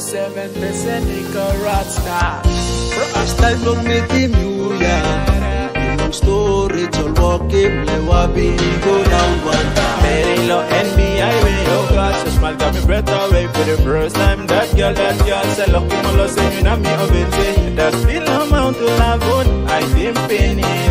seven percent rasta. Rasta long me team you ya. Long story chol walking le wabi go down wanda. Merilo NBI we yo class. Just mal got me breath away for the first time. That girl, that girl, say lucky molo say you na me oh, obente. That still amount to love, oh, I didn't finish.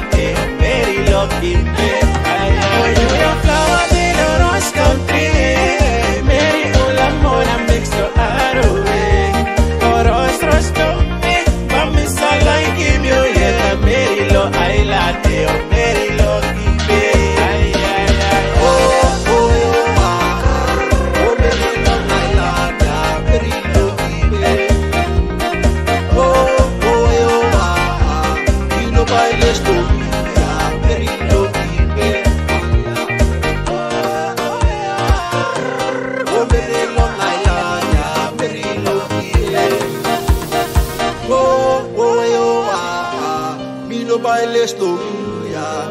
te, very lucky. el estudio, ya